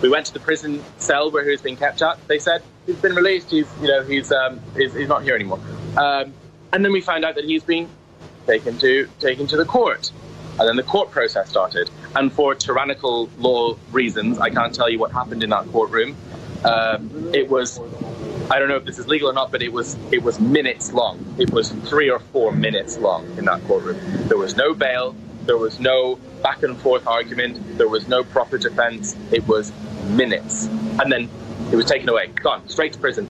We went to the prison cell where he was being kept at. They said he's been released. He's you know he's um, he's, he's not here anymore. Um, and then we found out that he's been taken to taken to the court. And then the court process started. And for tyrannical law reasons, I can't tell you what happened in that courtroom. Um, it was I don't know if this is legal or not, but it was it was minutes long. It was three or four minutes long in that courtroom. There was no bail. There was no back and forth argument. There was no proper defense. It was minutes, and then it was taken away, gone straight to prison.